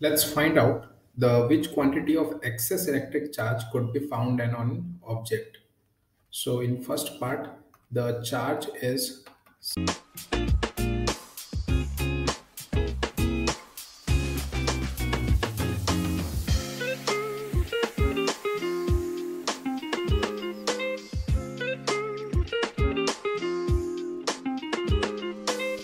Let's find out the which quantity of excess electric charge could be found in an object. So in first part, the charge is